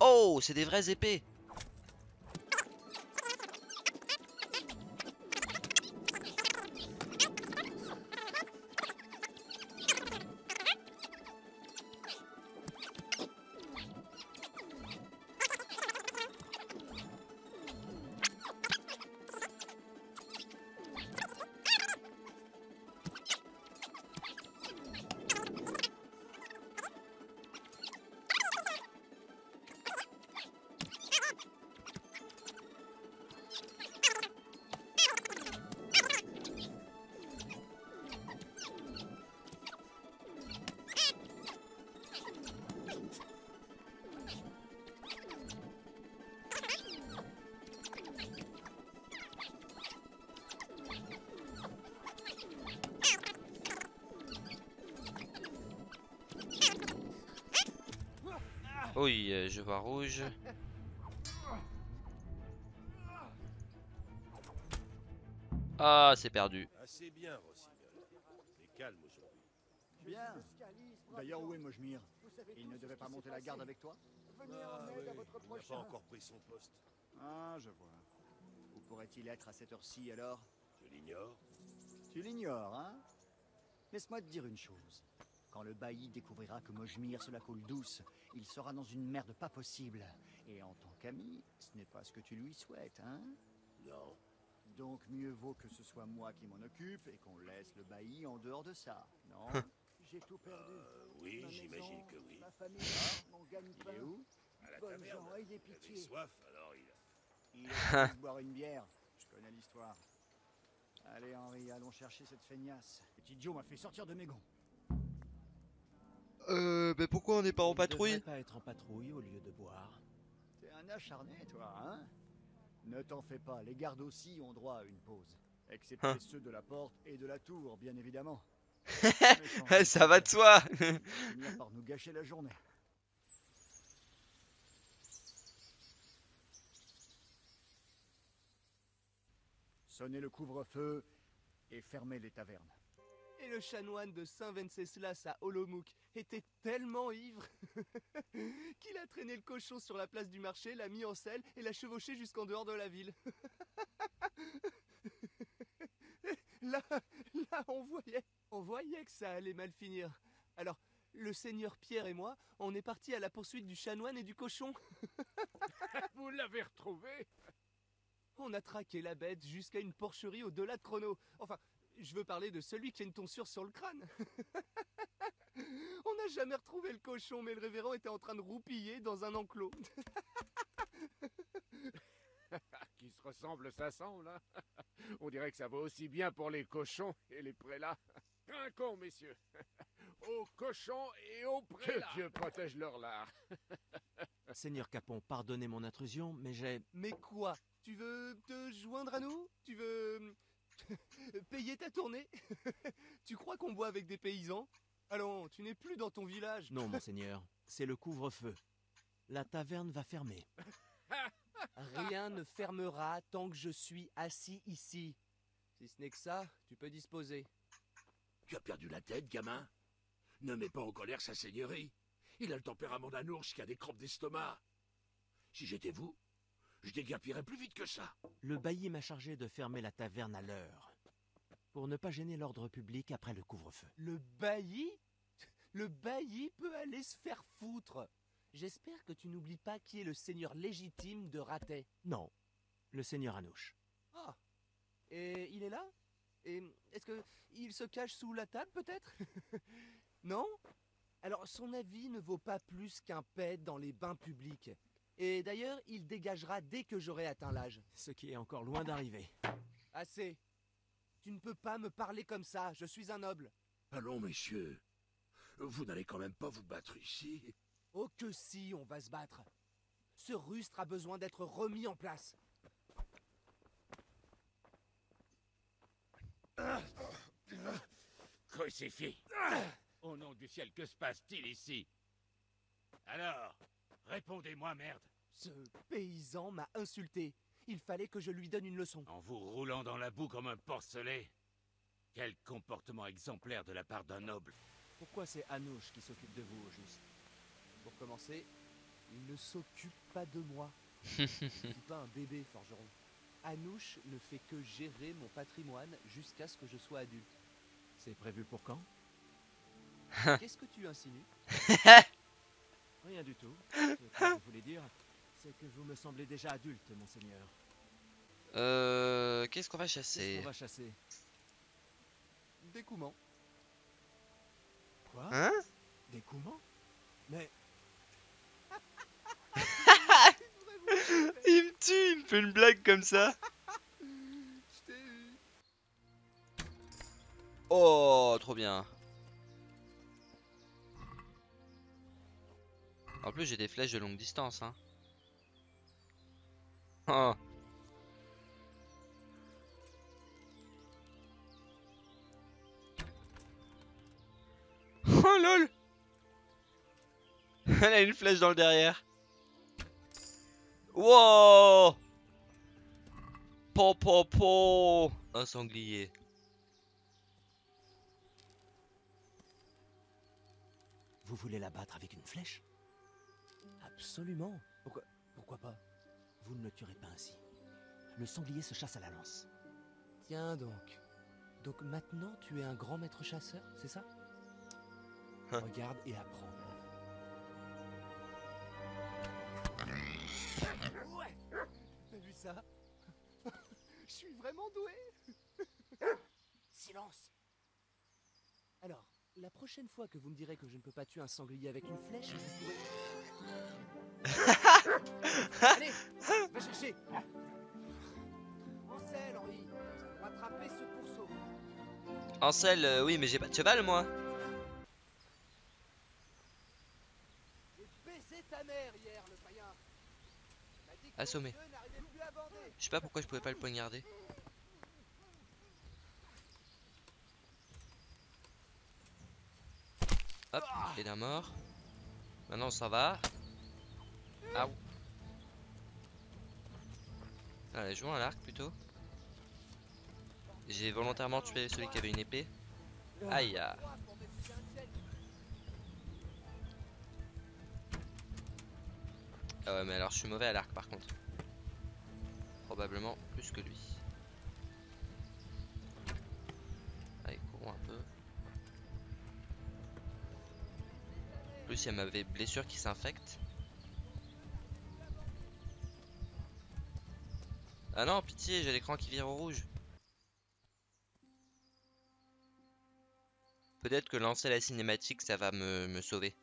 Oh, c'est des vraies épées. Oui, euh, je vois rouge. Ah, c'est perdu. Assez bien, Rossignol. Mais calme aujourd'hui. Bien. D'ailleurs, où est Mojmir? Il ne devait pas monter la garde avec toi? Ah, oui, il n'a pas encore pris son poste. Ah, je vois. Où pourrait-il être à cette heure-ci alors? Je l'ignore. Tu l'ignores, hein? Laisse-moi te dire une chose. Quand le bailli découvrira que Mojmir se la coule douce, il sera dans une merde pas possible. Et en tant qu'ami, ce n'est pas ce que tu lui souhaites, hein? Non. Donc mieux vaut que ce soit moi qui m'en occupe et qu'on laisse le bailli en dehors de ça, non? J'ai tout perdu. Euh, oui, Ma j'imagine que oui. Ma famille, mon gagne-pain. Il est où? À la taverne. gens, ayez Il avait pitié. soif, alors il a... Il a boire une bière. Je connais l'histoire. Allez, Henri, allons chercher cette feignasse. Petit Joe m'a fait sortir de mes gonds. Euh, mais pourquoi on n'est pas en Il ne patrouille? pas être en patrouille au lieu de boire. T'es un acharné, toi, hein? Ne t'en fais pas, les gardes aussi ont droit à une pause. Excepté Hein. ceux de la porte et de la tour, bien évidemment. Ça va de soi. Finir par nous gâcher la journée. Sonnez le couvre-feu et fermez les tavernes. Et le chanoine de Saint-Venceslas à Olomouc était tellement ivre qu'il a traîné le cochon sur la place du marché, l'a mis en selle et l'a chevauché jusqu'en dehors de la ville. là, là, on voyait, on voyait que ça allait mal finir. Alors, le seigneur Pierre et moi, on est partis à la poursuite du chanoine et du cochon. Vous l'avez retrouvé? On a traqué la bête jusqu'à une porcherie au-delà de Chrono. Enfin, je veux parler de celui qui a une tonsure sur le crâne. On n'a jamais retrouvé le cochon, mais le révérend était en train de roupiller dans un enclos. Qui se ressemble, ça semble. hein On dirait que ça va aussi bien pour les cochons et les prélats. Trinquons, messieurs Aux cochons et aux prélats Que Dieu protège leur lard Seigneur Capon, pardonnez mon intrusion, mais j'ai... Mais quoi? Tu veux te joindre à nous? Tu veux payer ta tournée Tu crois qu'on boit avec des paysans? Allons, tu n'es plus dans ton village. Non, monseigneur, c'est le couvre-feu. La taverne va fermer. Rien ne fermera tant que je suis assis ici. Si ce n'est que ça, tu peux disposer. Tu as perdu la tête, gamin? Ne mets pas en colère sa seigneurie. Il a le tempérament d'un ours qui a des crampes d'estomac. Si j'étais vous, je déguerpirais plus vite que ça. Le bailli m'a chargé de fermer la taverne à l'heure. Pour ne pas gêner l'ordre public après le couvre-feu. Le bailli? Le bailli peut aller se faire foutre. J'espère que tu n'oublies pas qui est le seigneur légitime de Ratet. Non, le seigneur Anouche. Ah Et il est là? Et est-ce que il se cache sous la table peut-être? Non? Alors son avis ne vaut pas plus qu'un pet dans les bains publics. Et d'ailleurs, il dégagera dès que j'aurai atteint l'âge. Ce qui est encore loin d'arriver. Assez. Tu ne peux pas me parler comme ça, je suis un noble. Allons, messieurs. Vous n'allez quand même pas vous battre ici. Oh que si, on va se battre. Ce rustre a besoin d'être remis en place. Crucifix Au nom du ciel, que se passe-t-il ici? Alors, répondez-moi, merde Ce paysan m'a insulté. Il fallait que je lui donne une leçon. En vous roulant dans la boue comme un porcelet Quel comportement exemplaire de la part d'un noble Pourquoi c'est Anouche qui s'occupe de vous, au juste? Pour commencer, Il ne s'occupe pas de moi. Je suis pas un bébé, forgeron. Anouche ne fait que gérer mon patrimoine jusqu'à ce que je sois adulte. C'est prévu pour quand? Qu'est-ce que tu insinues? Rien du tout. Ce que je voulais dire, c'est que vous me semblez déjà adulte, monseigneur. Euh, qu'est-ce qu'on va Qu'est-ce chasser qu'on va chasser Des coumans. Quoi Hein Des coumans Mais Il me tue, il me fait une blague comme ça. Je t'ai eu. Oh, trop bien. En plus, j'ai des flèches de longue distance, hein. Oh. Oh lol Elle a une flèche dans le derrière. Wow Po po po Un sanglier. vous voulez la battre avec une flèche? Absolument. Pourquoi, pourquoi pas? Vous ne le tuerez pas ainsi. Le sanglier se chasse à la lance. Tiens donc. Donc maintenant tu es un grand maître chasseur, c'est ça? Hein. Regarde et apprends. Ouais T'as vu ça? Je suis vraiment doué Silence Alors, la prochaine fois que vous me direz que je ne peux pas tuer un sanglier avec une flèche, vous pourrez... Allez Va chercher Ansel, Henri Rattrapez ce pourceau Ansel, euh, oui, mais j'ai pas de cheval, moi. J'ai baisé ta mère hier, le païen M'a dit que Assommé. Je sais pas pourquoi je pouvais pas le poignarder. Hop, et d'un mort. Maintenant ça va. Ah. Allez, jouons à l'arc plutôt. J'ai volontairement tué celui qui avait une épée. Aïe. ah. Ah ouais, mais alors je suis mauvais à l'arc par contre. Probablement plus que lui. Plus, il y a blessure qui s'infecte. Ah non, pitié, j'ai l'écran qui vire au rouge. Peut-être que lancer la cinématique, ça va me, me sauver.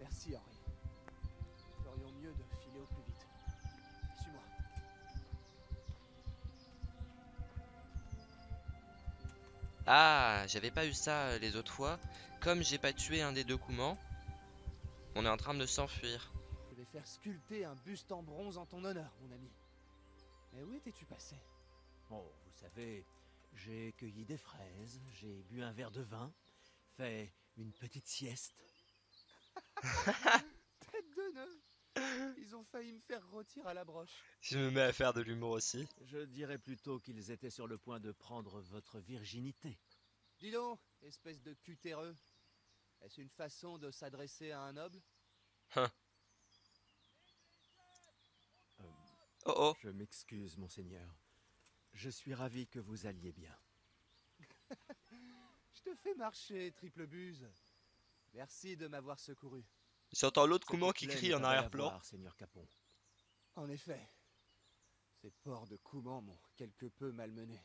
Merci Henri. Ah, j'avais pas eu ça euh, les autres fois. Comme j'ai pas tué un des deux Koumans, on est en train de s'enfuir. Je vais faire sculpter un buste en bronze en ton honneur, mon ami. Mais où étais-tu passé? Oh, vous savez, j'ai cueilli des fraises, j'ai bu un verre de vin, fait une petite sieste. Ils ont failli me faire rôtir à la broche. Je me mets à faire de l'humour aussi. Je dirais plutôt qu'ils étaient sur le point de prendre votre virginité. Dis donc, espèce de cutéreux. Est-ce une façon de s'adresser à un noble? Oh oh. Je m'excuse, monseigneur. Je suis ravi que vous alliez bien. Je te fais marcher, triple buse. Merci de m'avoir secouru. J'entends l'autre Kumon qui crie en arrière-plan. En effet, ces ports de Kouman m'ont quelque peu malmené.